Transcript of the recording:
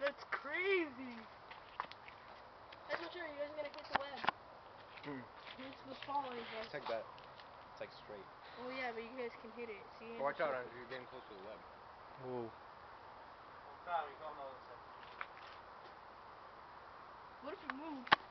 That's crazy. That's not sure. You guys are gonna hit the web. Hmm. It's what's following you guys. It's like that. It's like straight. Oh yeah, but you guys can hit it. See? Oh, watch out, Andrew. You're getting close to the web. Whoa. What if it moves?